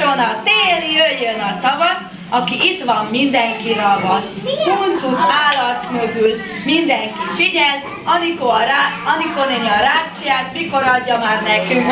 Fusson a tél, jöjjön a tavasz, aki itt van, mindenki ravasz. Huncut állat mögül, mindenki figyel, Anikó, a rá, Anikó néni a rácsiát, mikor adja már nekünk.